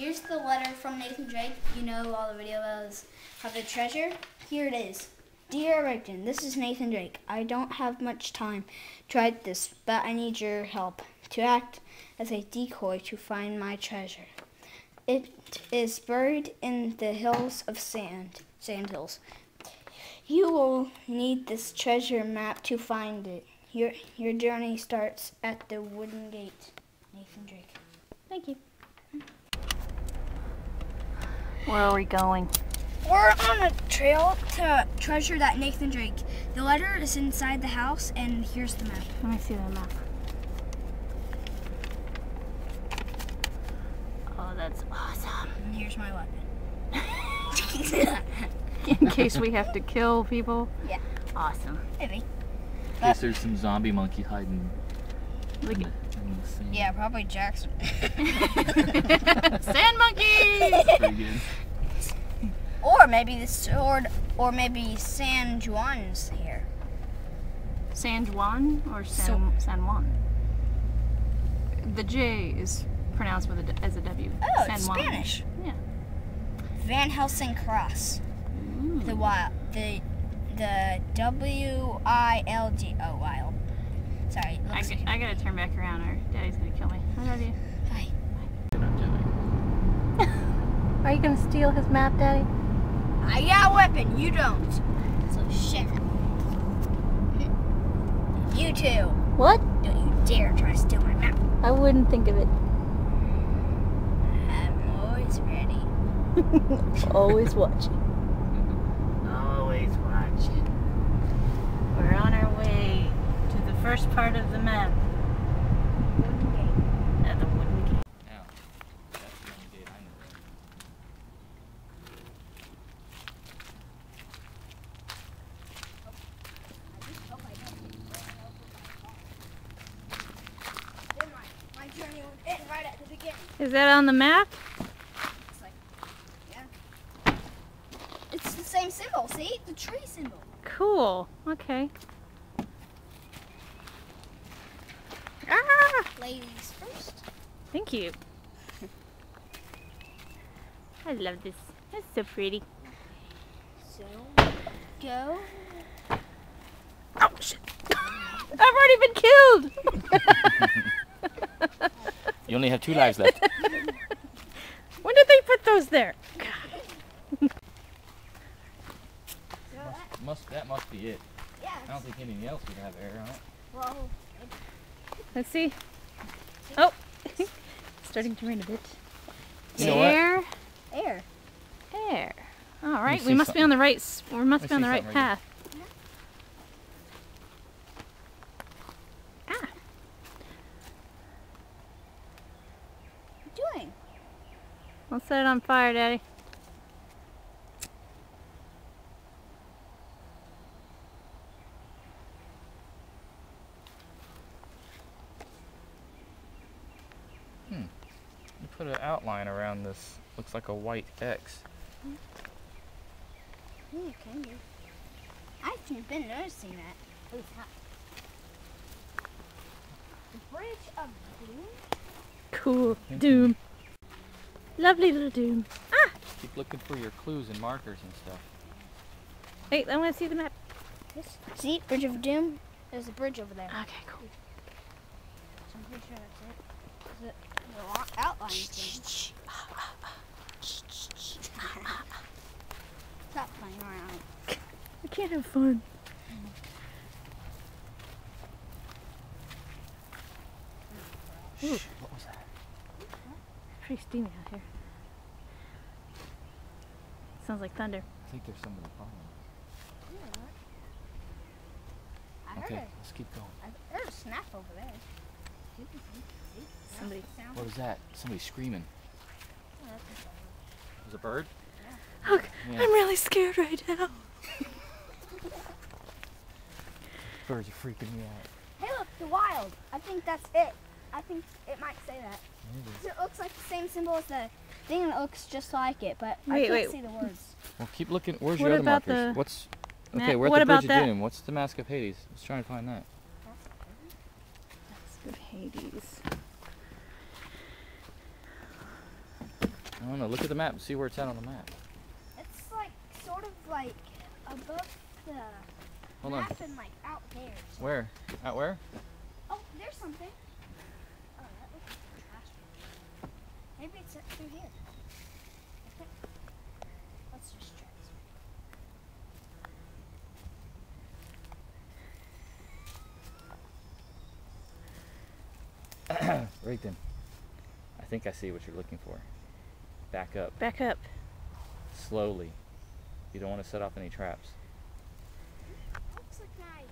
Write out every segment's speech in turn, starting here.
Here's the letter from Nathan Drake. You know all the video videos have the treasure. Here it is. Dear Rigdon, this is Nathan Drake. I don't have much time to write this, but I need your help to act as a decoy to find my treasure. It is buried in the hills of sand, sand hills. You will need this treasure map to find it. Your your journey starts at the wooden gate. Nathan Drake. Thank you. Where are we going? We're on a trail to treasure that Nathan Drake. The letter is inside the house, and here's the map. Let me see the map. Oh, that's awesome. And here's my weapon. In case we have to kill people. Yeah. Awesome. Maybe. In case there's some zombie monkey hiding Look in at the, in the sand. Yeah, probably Jackson. sand monkeys. Or maybe the sword, or maybe San Juan's here. San Juan or San, San Juan? The J is pronounced with a, d- as a W. Oh, San it's Juan. Spanish. Yeah. Van Helsing Cross. Ooh. The wild, the the W I L D. Oh, wild. Sorry. I, like- I gotta turn back around or daddy's gonna kill me. I love you. Bye. What Are you gonna steal his map, daddy? I got a weapon. You don't. So share. You too. What? Don't you dare try to steal my map. I wouldn't think of it. I'm always ready. Always watching. Always watching. We're on our way to the first part of the map. At the wooden gate. Now, that's the only gate I know. My journey would end right at the beginning. Is that on the map? It's like, yeah. It's the same symbol, see? The tree symbol. Cool. Okay. Ah! Ladies first. Thank you. I love this. It's so pretty. So, go. Oh shit! I've already been killed. You only have two lives left. when did they put those there? must that must be it. Yeah. I don't think anything else would have air on it. Well, Let's see. Starting to rain a bit. You know? Air, air. air. All right, we see must be on the right. s- We must Let be on the see right something right path. Ah, What are you doing? let's set it on fire, Daddy. Put an outline around this. Looks like a white X. Yeah, it can be. I've been noticing that. Ooh, hot. The Bridge of Doom? Cool. Doom. Lovely little Doom. Ah! Keep looking for your clues and markers and stuff. Wait, I want to see the map. This, see, Bridge of Doom? There's a bridge over there. Okay, cool. So I'm pretty sure that's it. The, the outline thing. Stop playing around. I can't have fun. Ooh, What was that? pretty steamy out here. Sounds like thunder. I think there's somebody following. I heard Okay, it. let's keep going. I heard a snap over there. Somebody. What was that? Somebody screaming. That's a- Was a bird? Look, Yeah. I'm really scared right now. Birds are freaking me out. Hey, look, the wild. I think that's it. I think it might say that. Maybe. 'Cause It looks like the same symbol as the thing that looks just like it, but I can't wait. see the words. Well, keep looking. Where's What your other about markers? the What's ma- okay? We're at what the Bridge of Doom. What's the Mask of Hades? Let's try and find that. Good Hades. I don't know. Look at the map. And see where it's at on the map. It's like sort of like above the Hold on. map and like out there. Where? Out where? Oh, there's something. Oh, that looks like trash. Maybe it's up through here. Okay. Let's just try this. Right then. I think I see what you're looking for. Back up. Back up. Slowly. You don't want to set off any traps. Looks like my.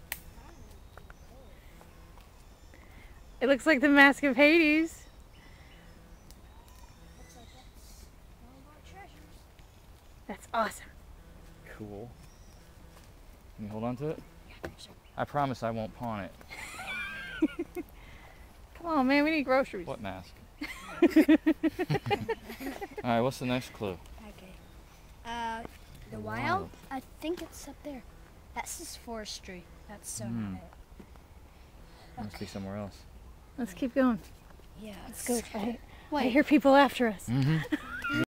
It looks like the Mask of Hades. That's one of our treasures. That's awesome. Cool. Can you hold on to it? I promise I won't pawn it. Come on, man. We need groceries. What mask? Alright, what's the next clue? Okay. Uh, the The wild? wild. I think it's up there. That's just forestry. That's so Hmm. not it. Must be somewhere else. Let's keep going. Yeah. Let's go. I, I hear people after us. Mm-hmm.